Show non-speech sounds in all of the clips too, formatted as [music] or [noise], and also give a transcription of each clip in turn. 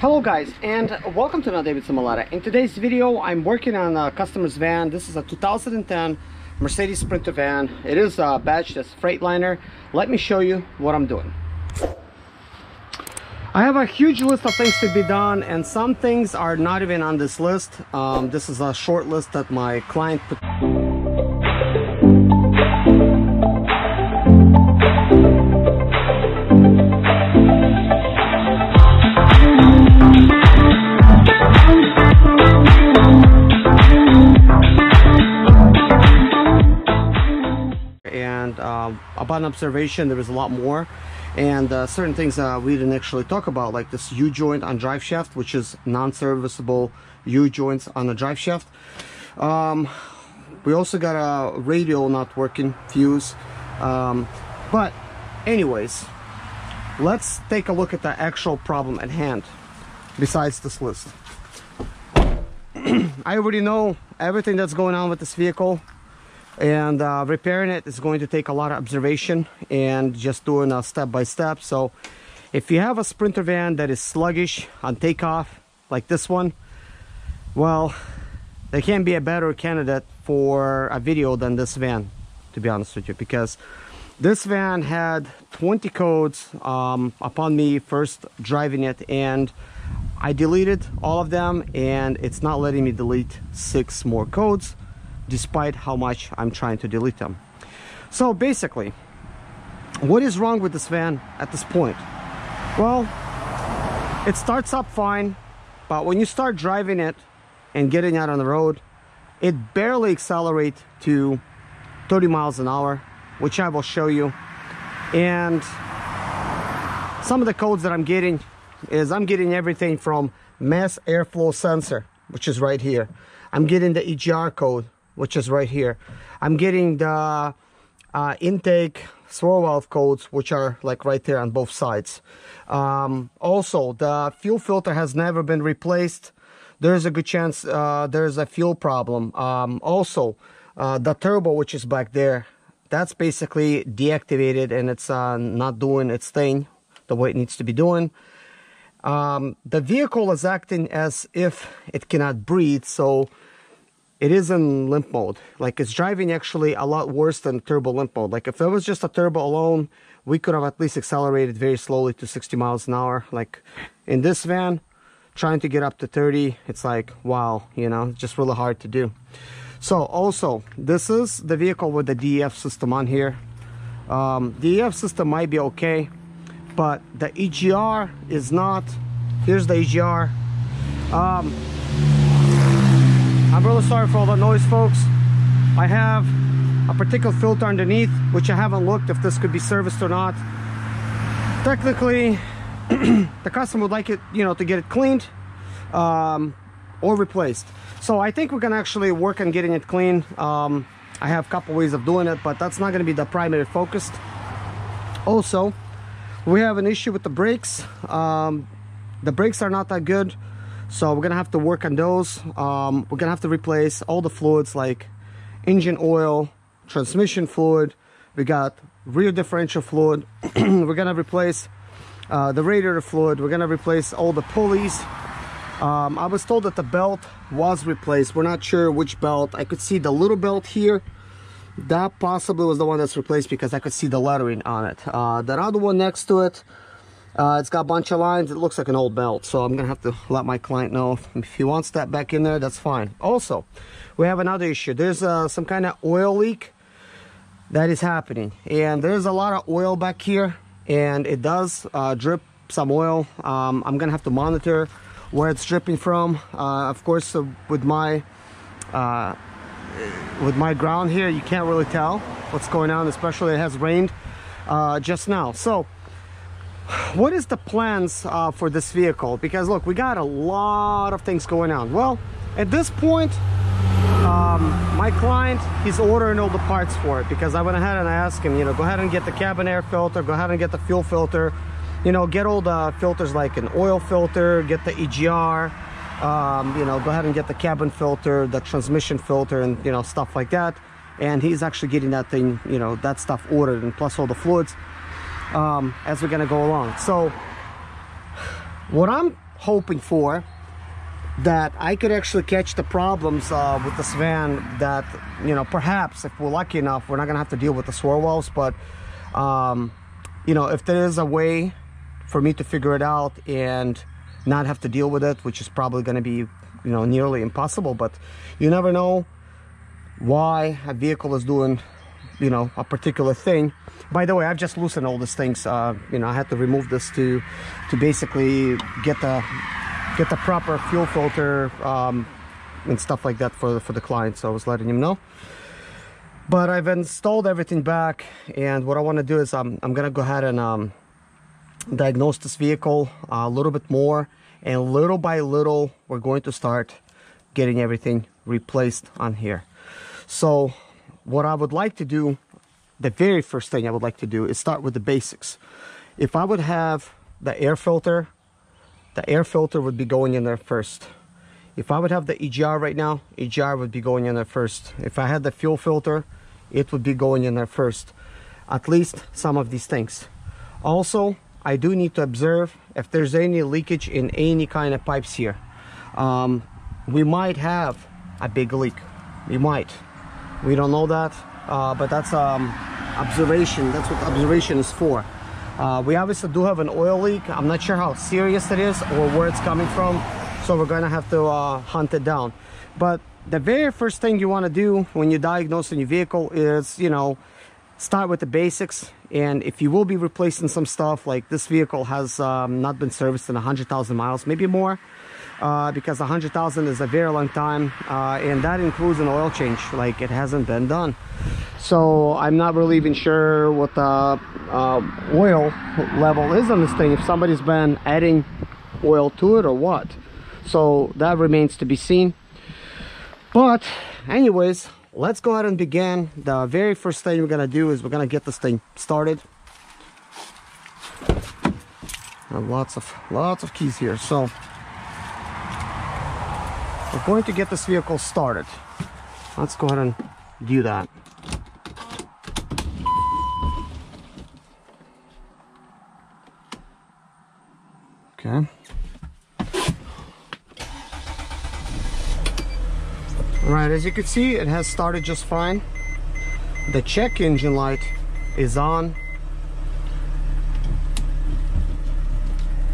Hello guys and welcome to another David Malata. In today's video I'm working on a customer's van. This is a 2010 Mercedes Sprinter van. It is a badge that's Freightliner. Let me show you what I'm doing. I have a huge list of things to be done and some things are not even on this list. Um, this is a short list that my client put upon observation there was a lot more. And uh, certain things uh, we didn't actually talk about like this U-joint on drive shaft which is non-serviceable U-joints on the drive shaft. Um, we also got a radio not working fuse. Um, but anyways let's take a look at the actual problem at hand besides this list. [clears throat] I already know everything that's going on with this vehicle and uh, repairing it is going to take a lot of observation and just doing a step by step. So if you have a sprinter van that is sluggish on takeoff like this one well there can't be a better candidate for a video than this van to be honest with you because this van had 20 codes um, upon me first driving it and I deleted all of them and it's not letting me delete six more codes despite how much I'm trying to delete them. So basically, what is wrong with this van at this point? Well, it starts up fine, but when you start driving it and getting out on the road, it barely accelerates to 30 miles an hour, which I will show you. And some of the codes that I'm getting is I'm getting everything from mass airflow sensor, which is right here. I'm getting the EGR code, which is right here. I'm getting the uh, intake swirl valve codes, which are like right there on both sides. Um, also, the fuel filter has never been replaced. There's a good chance uh, there's a fuel problem. Um, also, uh, the turbo, which is back there, that's basically deactivated and it's uh, not doing its thing the way it needs to be doing. Um, the vehicle is acting as if it cannot breathe, so it is in limp mode. Like it's driving actually a lot worse than turbo limp mode. Like if it was just a turbo alone, we could have at least accelerated very slowly to 60 miles an hour. Like in this van, trying to get up to 30, it's like, wow, you know, just really hard to do. So also, this is the vehicle with the DEF system on here. Um, the EF system might be okay, but the EGR is not. Here's the EGR. Um, I'm really sorry for all the noise folks. I have a particular filter underneath which I haven't looked if this could be serviced or not. Technically [clears throat] the customer would like it you know to get it cleaned um, or replaced. So I think we can actually work on getting it clean. Um, I have a couple ways of doing it but that's not to be the primary focus. Also we have an issue with the brakes. Um, the brakes are not that good so we're gonna have to work on those. Um, we're gonna have to replace all the fluids like engine oil transmission fluid. We got rear differential fluid. [clears throat] We're gonna replace uh, the radiator fluid. We're gonna replace all the pulleys. Um, I was told that the belt was replaced. We're not sure which belt. I could see the little belt here. That possibly was the one that's replaced because I could see the lettering on it. Uh, that other one next to it uh, it's got a bunch of lines. It looks like an old belt, so I'm going to have to let my client know. If he wants that back in there, that's fine. Also, we have another issue. There's uh, some kind of oil leak that is happening. And there's a lot of oil back here, and it does uh, drip some oil. Um, I'm going to have to monitor where it's dripping from. Uh, of course, uh, with my uh, with my ground here, you can't really tell what's going on, especially it has rained just now. So, what is the plans uh, for this vehicle? Because look we got a lot of things going on. Well at this point um, my client he's ordering all the parts for it. Because I went ahead and I asked him you know go ahead and get the cabin air filter go ahead and get the fuel filter you know get all the filters like an oil filter get the EGR um, you know go ahead and get the cabin filter the transmission filter and you know stuff like that. And he's actually getting that thing you know that stuff ordered and plus all the fluids um, as we're gonna go along. So what I'm hoping for that I could actually catch the problems uh, with this van that, you know, perhaps if we're lucky enough, we're not gonna have to deal with the swirl but, um, you know, if there is a way for me to figure it out and not have to deal with it, which is probably gonna be, you know, nearly impossible, but you never know why a vehicle is doing, you know, a particular thing. By the way, I've just loosened all these things. Uh, you know, I had to remove this to, to basically get the get the proper fuel filter um, and stuff like that for, for the client. So I was letting him know. But I've installed everything back and what I want to do is I'm, I'm going to go ahead and um, diagnose this vehicle a little bit more and little by little we're going to start getting everything replaced on here. So what I would like to do, the very first thing I would like to do is start with the basics. If I would have the air filter the air filter would be going in there first. If I would have the EGR right now, EGR would be going in there first. If I had the fuel filter, it would be going in there first. At least some of these things. Also, I do need to observe if there's any leakage in any kind of pipes here. Um, we might have a big leak. We might. We don't know that, uh, but that's um, observation. That's what observation is for. Uh, we obviously do have an oil leak. I'm not sure how serious it is or where it's coming from. So we're gonna have to uh, hunt it down. But the very first thing you wanna do when you diagnose a new vehicle is, you know, start with the basics. And if you will be replacing some stuff, like this vehicle has um, not been serviced in 100,000 miles, maybe more, uh, because 100,000 is a very long time. Uh, and that includes an oil change, like it hasn't been done. So I'm not really even sure what the uh, oil level is on this thing if somebody's been adding oil to it or what. So that remains to be seen. But anyways let's go ahead and begin. The very first thing we're gonna do is we're gonna get this thing started. And lots of lots of keys here so we're going to get this vehicle started let's go ahead and do that Okay. All right, as you can see, it has started just fine. The check engine light is on.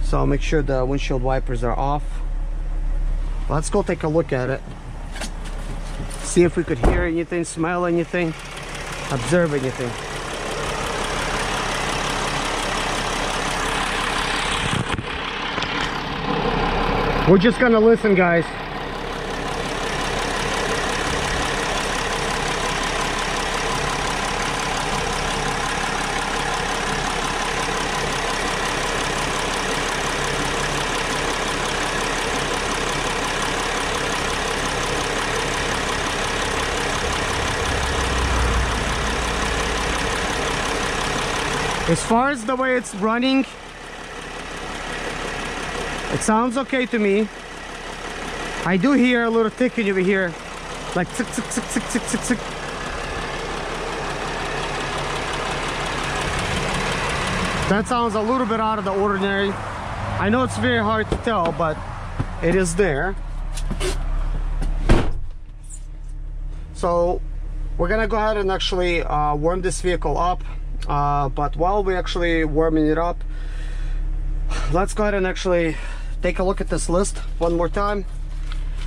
So I'll make sure the windshield wipers are off. Let's go take a look at it. See if we could hear anything, smell anything, observe anything. We're just gonna listen, guys. As far as the way it's running, it sounds okay to me. I do hear a little ticking over here. Like tick, tick, tick, tick, tick, tick, tick. That sounds a little bit out of the ordinary. I know it's very hard to tell, but it is there. So we're gonna go ahead and actually uh, warm this vehicle up. Uh, but while we're actually warming it up, let's go ahead and actually take a look at this list one more time.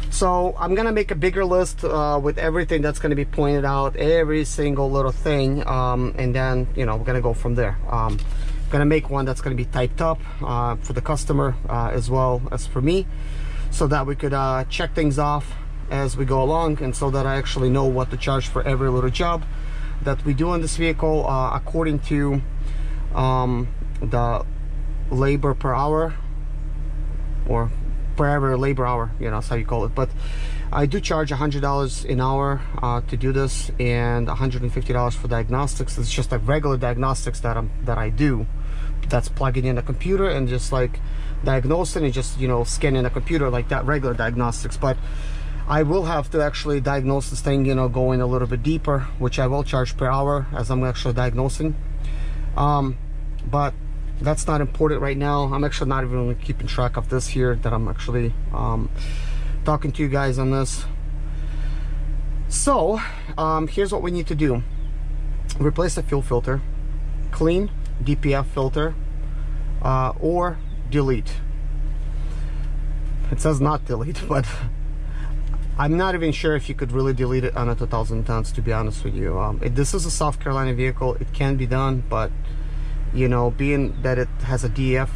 So I'm gonna make a bigger list uh, with everything that's gonna be pointed out every single little thing um, and then you know we're gonna go from there. Um, gonna make one that's gonna be typed up uh, for the customer uh, as well as for me so that we could uh, check things off as we go along and so that I actually know what to charge for every little job that we do on this vehicle uh, according to um, the labor per hour or per hour labor hour you know that's how you call it. But I do charge $100 an hour uh, to do this and $150 for diagnostics. It's just like regular diagnostics that I'm that I do. That's plugging in a computer and just like diagnosing and just you know scanning a computer like that regular diagnostics. But I will have to actually diagnose this thing you know going a little bit deeper which I will charge per hour as I'm actually diagnosing. Um, but that's not important right now. I'm actually not even keeping track of this here that i'm actually um, talking to you guys on this. So um, here's what we need to do. Replace the fuel filter clean DPF filter uh, or delete. It says not delete [laughs] but I'm not even sure if you could really delete it on a 2000 tons, to be honest with you. Um, this is a South Carolina vehicle. It can be done but you know being that it has a DEF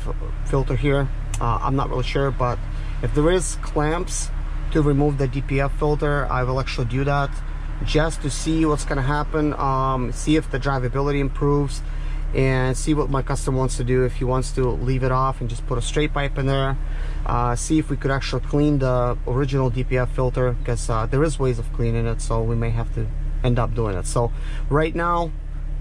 filter here uh, I'm not really sure but if there is clamps to remove the DPF filter I will actually do that just to see what's gonna happen um, see if the drivability improves and see what my customer wants to do. If he wants to leave it off and just put a straight pipe in there uh, see if we could actually clean the original DPF filter because uh, there is ways of cleaning it so we may have to end up doing it. So right now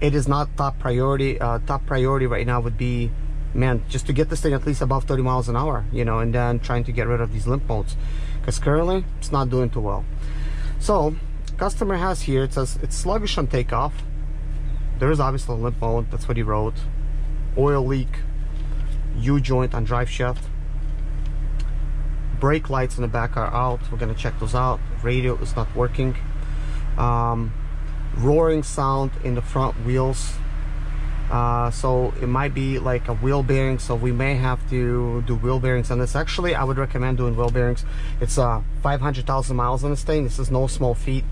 it is not top priority uh, top priority right now would be man just to get this thing at least above 30 miles an hour you know and then trying to get rid of these limp modes because currently it's not doing too well. So customer has here it says it's sluggish on takeoff there is obviously a limp mode that's what he wrote. Oil leak u-joint on drive shaft. Brake lights in the back are out. We're gonna check those out. Radio is not working. Um, roaring sound in the front wheels. Uh, so it might be like a wheel bearing so we may have to do wheel bearings on this. Actually I would recommend doing wheel bearings. It's uh, 500,000 miles on this thing. This is no small feat.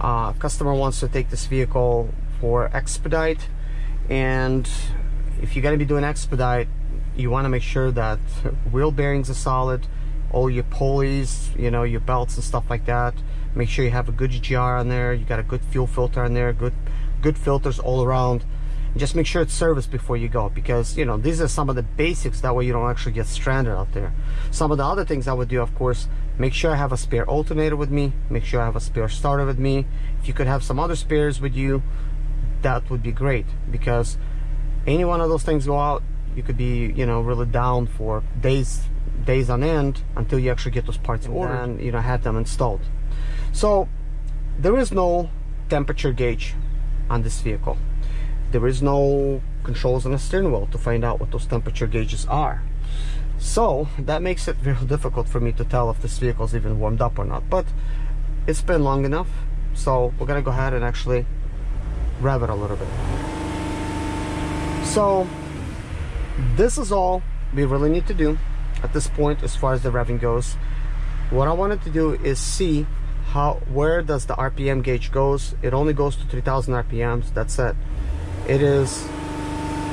Uh, customer wants to take this vehicle for expedite. And if you're going to be doing expedite you want to make sure that wheel bearings are solid all your pulleys you know your belts and stuff like that. Make sure you have a good EGR on there you got a good fuel filter on there good good filters all around. Just make sure it's serviced before you go because you know these are some of the basics that way you don't actually get stranded out there. Some of the other things I would do of course make sure I have a spare alternator with me make sure I have a spare starter with me. If you could have some other spares with you that would be great because any one of those things go out you could be you know really down for days days on end until you actually get those parts in order. and you know have them installed. So there is no temperature gauge on this vehicle. There is no controls on the steering wheel to find out what those temperature gauges are. So that makes it [laughs] very difficult for me to tell if this vehicle is even warmed up or not but it's been long enough so we're gonna go ahead and actually rev it a little bit. So this is all we really need to do at this point as far as the revving goes. What I wanted to do is see how where does the RPM gauge goes. It only goes to 3000 RPMs that's it. It is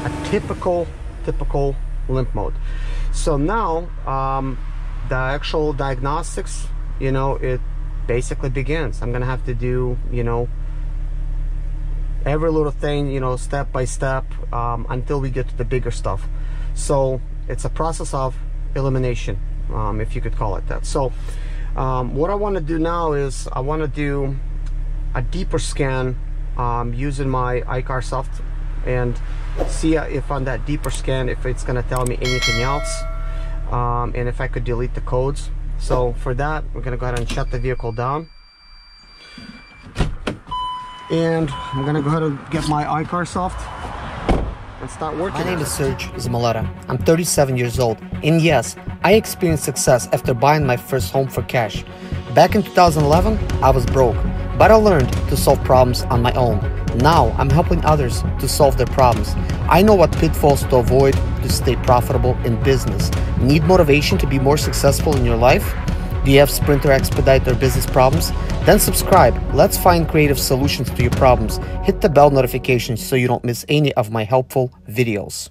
a typical typical limp mode. So now um, the actual diagnostics you know it basically begins. I'm gonna have to do you know every little thing you know step by step um, until we get to the bigger stuff. So it's a process of elimination um, if you could call it that. So um, what I want to do now is I want to do a deeper scan um, using my iCarSoft and see if on that deeper scan if it's going to tell me anything else um, and if I could delete the codes. So for that we're going to go ahead and shut the vehicle down and I'm gonna go ahead and get my iCarSoft and start working. My name is Serge Zimaleta. I'm 37 years old, and yes, I experienced success after buying my first home for cash. Back in 2011, I was broke, but I learned to solve problems on my own. Now I'm helping others to solve their problems. I know what pitfalls to avoid to stay profitable in business. Need motivation to be more successful in your life? Have Sprinter expedite their business problems? Then subscribe. Let's find creative solutions to your problems. Hit the bell notification so you don't miss any of my helpful videos.